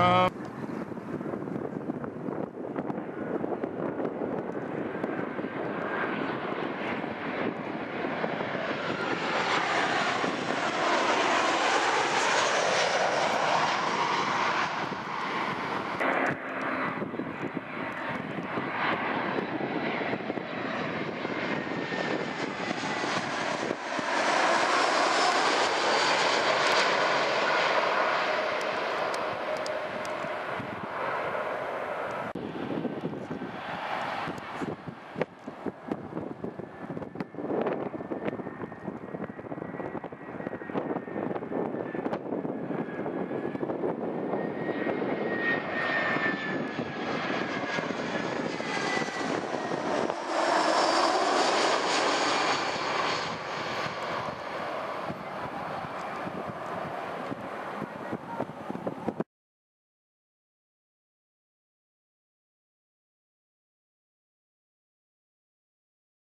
come.